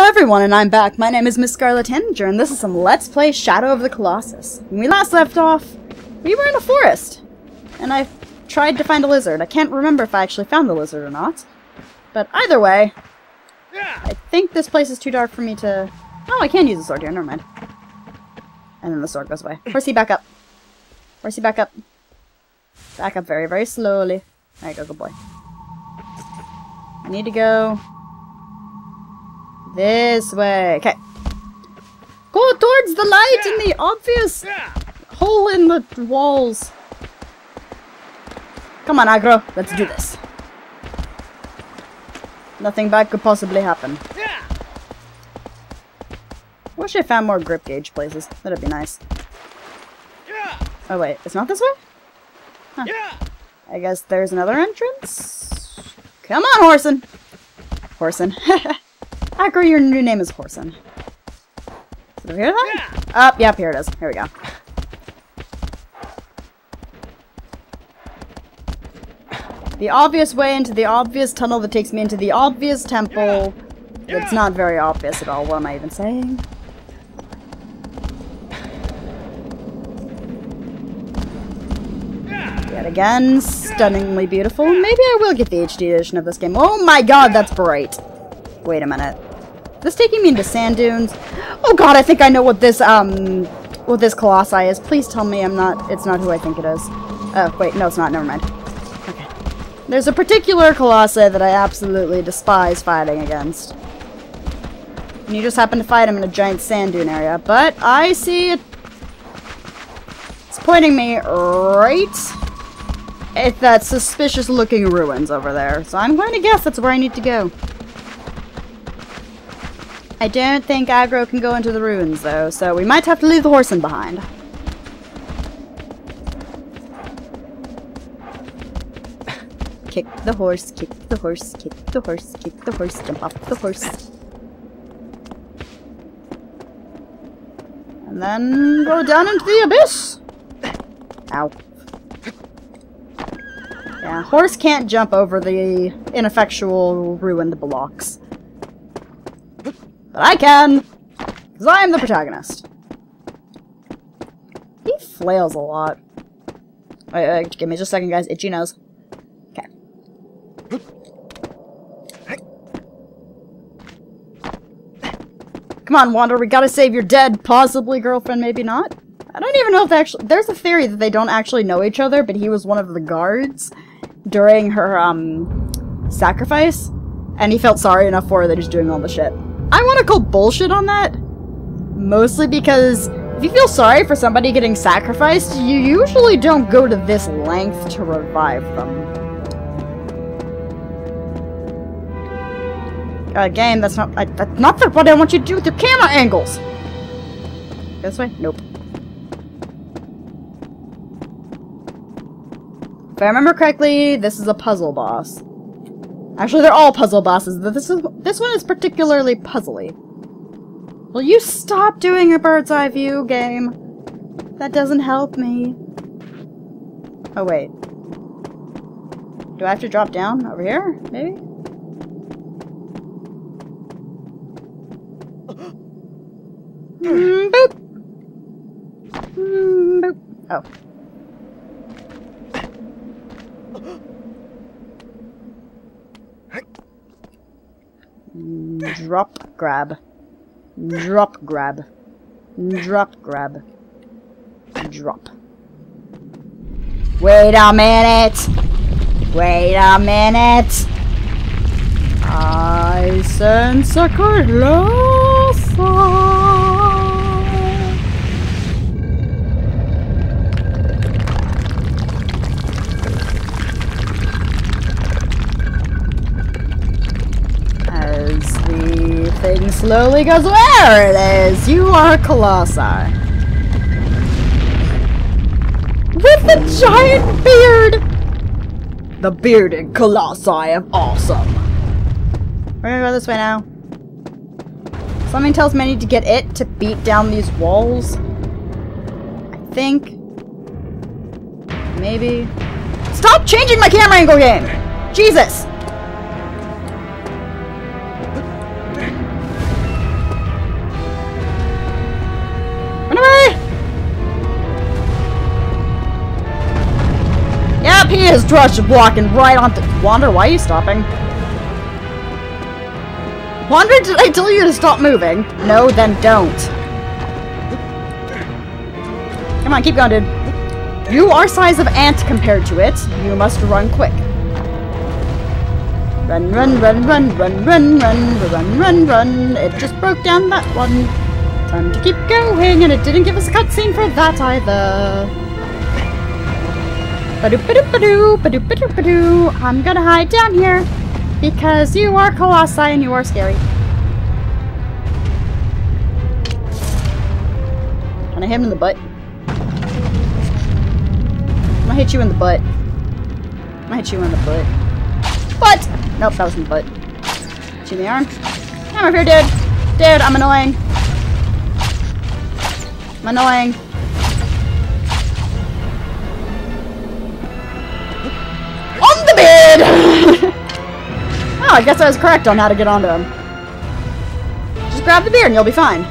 Hello everyone, and I'm back. My name is Miss Scarlet Tanager, and this is some Let's Play Shadow of the Colossus. When we last left off, we were in a forest, and I tried to find a lizard. I can't remember if I actually found the lizard or not. But either way, I think this place is too dark for me to... Oh, I can use the sword here, never mind. And then the sword goes away. Horsey, back up. Horsey, back up. Back up very, very slowly. There you go, good boy. I need to go this way. Okay. Go towards the light in the obvious hole in the walls. Come on, Agro. Let's do this. Nothing bad could possibly happen. Wish I found more grip gauge places. That'd be nice. Oh wait, it's not this way? Huh. I guess there's another entrance? Come on, Horson! Horson. Agro, your new name is Horson. Is it over here then? Yeah. Up, yep, here it is. Here we go. The obvious way into the obvious tunnel that takes me into the obvious temple. Yeah. It's not very obvious at all. What am I even saying? Yet again, stunningly beautiful. Maybe I will get the HD edition of this game. Oh my god, that's bright. Wait a minute. This taking me into sand dunes. Oh god, I think I know what this, um, what this colossi is. Please tell me I'm not, it's not who I think it is. Oh, wait, no, it's not. Never mind. Okay. There's a particular colossi that I absolutely despise fighting against. And you just happen to fight him in a giant sand dune area. But I see it. It's pointing me right at that suspicious looking ruins over there. So I'm going to guess that's where I need to go. I don't think Agro can go into the ruins, though, so we might have to leave the horse in behind. kick the horse, kick the horse, kick the horse, kick the horse, jump off the horse. And then go down into the abyss! Ow. Yeah, horse can't jump over the ineffectual ruined blocks. But I can! Because I am the protagonist. He flails a lot. Wait, wait, give me just a second, guys. Itchy nose. Okay. Come on, Wander, we gotta save your dead, possibly girlfriend, maybe not. I don't even know if they actually- there's a theory that they don't actually know each other, but he was one of the guards during her, um, sacrifice, and he felt sorry enough for her that he's doing all the shit. I want to call bullshit on that. Mostly because if you feel sorry for somebody getting sacrificed, you usually don't go to this length to revive them. Again, that's not- I, that's not what I want you to do with your camera angles! This way? Nope. If I remember correctly, this is a puzzle boss. Actually, they're all puzzle bosses, but this is this one is particularly puzzly. Will you stop doing a bird's eye view game? That doesn't help me. Oh, wait. Do I have to drop down over here? Maybe? mm, boop! Mm, boop. Oh. Drop grab. Drop grab. Drop grab. Drop. Wait a minute! Wait a minute! I sense a colossal! Thing slowly goes where it is. You are a colossi. With a giant beard! The bearded colossi of awesome. We're gonna go this way now. Something tells me I need to get it to beat down these walls. I think. Maybe. Stop changing my camera angle game! Jesus! He is just walking right onto- Wander, why are you stopping? Wander, did I tell you to stop moving? No, then don't. Come on, keep going, dude. You are size of ant compared to it. You must run quick. Run, run, run, run, run, run, run, run, run, run. It just broke down that one. Time to keep going, and it didn't give us a cutscene for that either. I'm gonna hide down here. Because you are Colossi and you are scary. Can I hit him in the butt? I'm gonna hit you in the butt. I'm gonna hit you in the butt. Butt! Nope, that was in the butt. Hit you in the arm. Come over here, dude. Dude, I'm annoying. I'm annoying. Oh, I guess I was correct on how to get onto him. Just grab the beer and you'll be fine.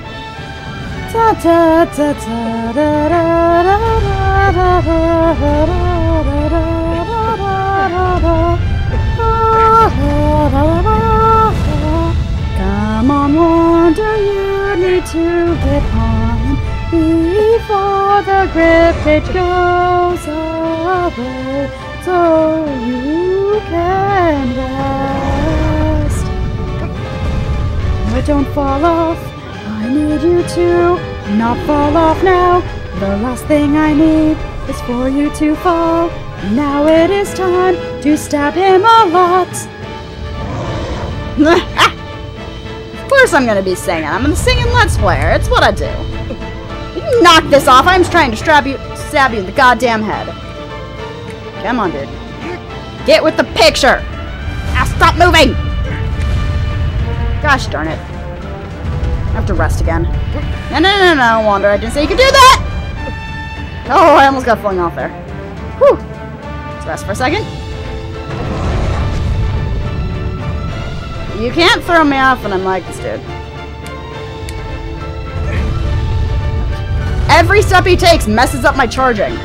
Come on, Wander, you need to get on before the grip grippage goes away so you can rest. Don't fall off. I need you to not fall off now. The last thing I need is for you to fall. Now it is time to stab him a lot. of course I'm gonna be singing. I'm gonna sing in Let's Player. It's what I do. You knock this off. I'm just trying to stab you, stab you in the goddamn head. Come on, dude. Get with the picture. Now stop moving. Gosh darn it. Have to rest again. No, no, no, no, Wander. I didn't say you could do that! Oh, I almost got flung off there. Whew. Let's rest for a second. You can't throw me off when I'm like this, dude. Every step he takes messes up my charging.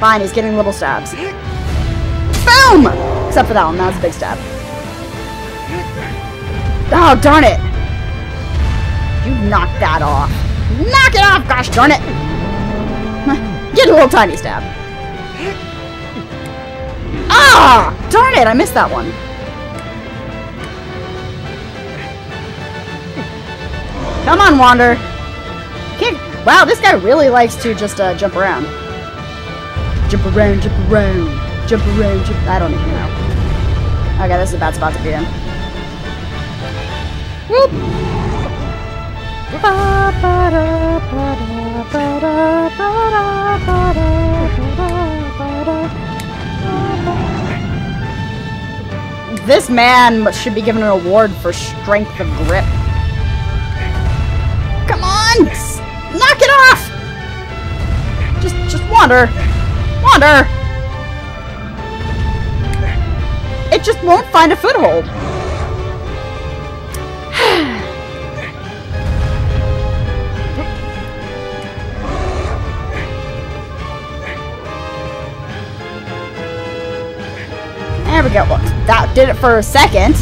Fine, he's getting little stabs. Boom! Except for that one, that was a big stab. Oh, darn it! You knocked that off. Knock it off, gosh darn it! Get a little tiny stab. Ah! Darn it, I missed that one. Come on, Wander. Kick. Wow, this guy really likes to just uh, jump around. Jump around, jump around, jump around, jump... I don't even know. Okay, this is a bad spot to be in. Whoop! This man should be given an award for strength of grip. Come on! Knock it off! Just, just wander. Wander! It just won't find a foothold. We that did it for a second.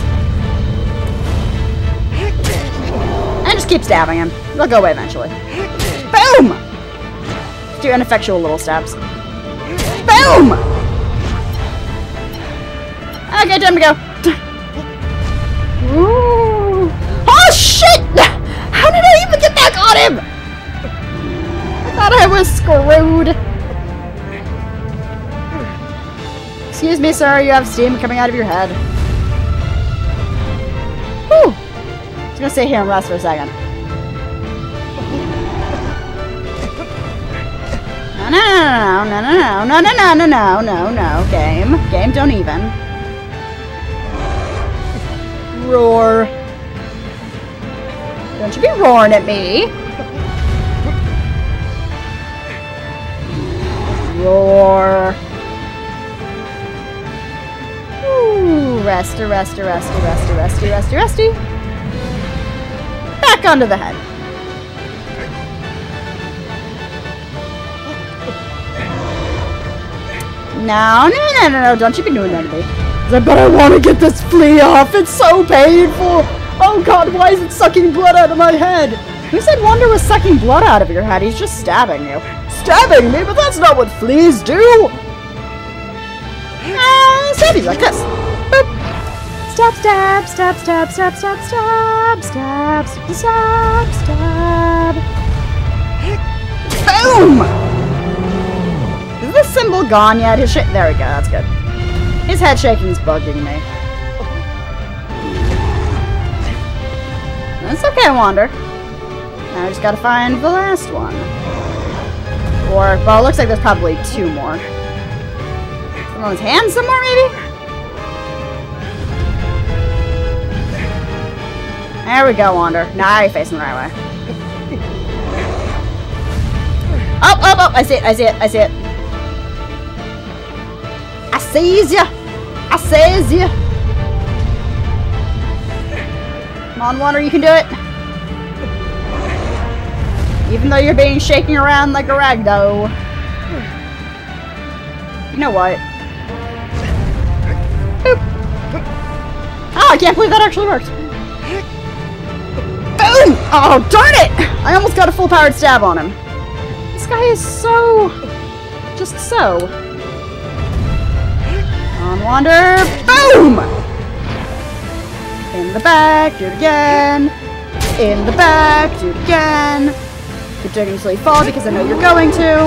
And just keep stabbing him. They'll go away eventually. Boom! Do ineffectual little stabs. Boom! Okay, time to go. Ooh. Oh shit! How did I even get back on him? I thought I was screwed. Excuse me, sir, you have steam coming out of your head. Whew. Was gonna stay here and rest for a second. No, no, no, no, no, no, no, no, no, no, no, no, game. Game, don't even. Roar. Don't you be roaring at me. Rest, arrest, arrest, arrest, arrest, arrest, arrest. Back onto the head. No, no, no, no, no, don't you be doing that to me. I but I want to get this flea off. It's so painful. Oh god, why is it sucking blood out of my head? Who said Wander was sucking blood out of your head? He's just stabbing you. Stabbing me? But that's not what fleas do! Uh, stabby like this. Stab, stab, stab, stab, stab, stab, stab, stab, stab. Boom! Is this symbol gone yet? His shit. There we go. That's good. His head shaking's bugging me. It's okay, Wander. Now I just gotta find the last one. Or, well, it looks like there's probably two more. Someone's hand somewhere, maybe? There we go, Wander. Now you're facing the right way. Oh, oh, oh! I see it, I see it, I see it. I sees ya! I says ya! Come on, Wander, you can do it! Even though you're being shaken around like a rag doll. You know what? Boop. Oh, I can't believe that actually worked. Oh, darn it! I almost got a full-powered stab on him. This guy is so... just so. On Wander. Boom! In the back, do it again. In the back, do it again. Keep it until you fall because I know you're going to.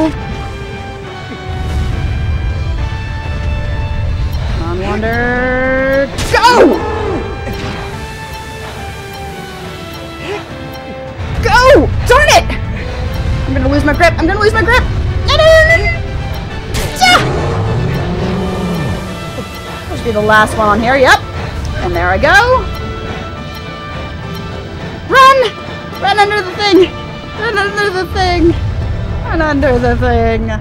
On Wander. Go! Go! Darn it! I'm gonna lose my grip. I'm gonna lose my grip. Yeah! This should be the last one on here. Yep. And there I go. Run! Run under the thing! Run under the thing! Run under the thing!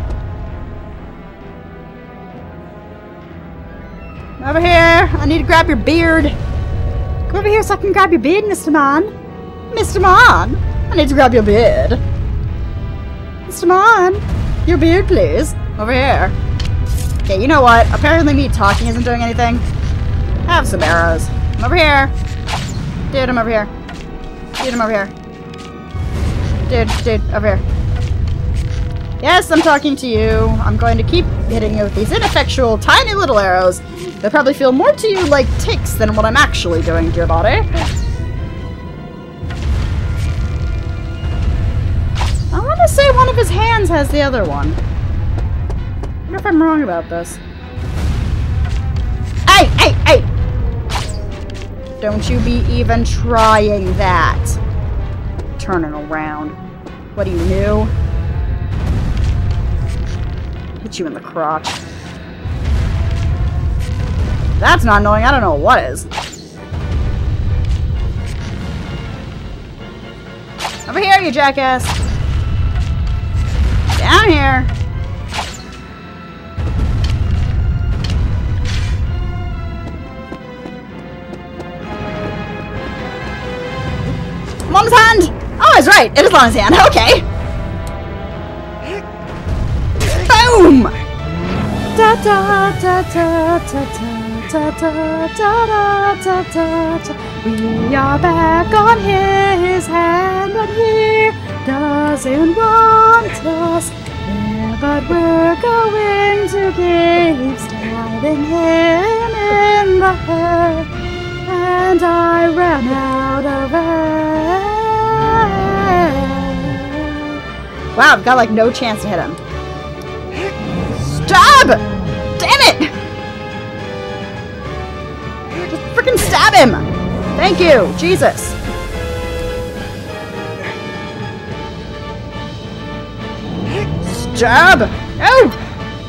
Over here! I need to grab your beard! Come over here so I can grab your beard, Mr. Man! Mr. Man! I need to grab your beard! Mr. Man! Your beard, please! Over here! Okay, you know what? Apparently me talking isn't doing anything. Have some arrows. I'm over here! Dude, I'm over here. Dude, I'm over here. Dude, dude, over here. Yes, I'm talking to you. I'm going to keep hitting you with these ineffectual, tiny little arrows that probably feel more to you like ticks than what I'm actually doing to your body. Hands has the other one. I wonder if I'm wrong about this. Hey, hey, hey! Don't you be even trying that. Turning around. What are you new? Hit you in the crotch. That's not annoying. I don't know what is. Over here, you jackass. Down here. Mom's hand! Oh, I was right. It is Lana's hand. Okay. Boom! Da da da da da da da da da da da. We are back on his hand, but he doesn't want us there. But we're going to keep stabbing him in the head. And I ran out of air. Wow, I've got like no chance to hit him. Stab! Damn it! Just freaking stab him! Thank you, Jesus. Stab! No!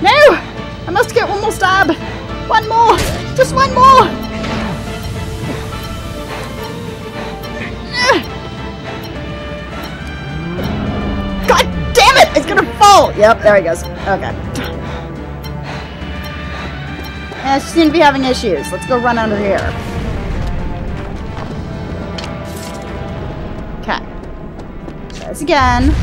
No! I must get one more stab! One more! Just one more! God damn it! It's gonna fall! Yep, there he goes. Okay. Yeah, she seems to be having issues. Let's go run under here. Okay. Try this again.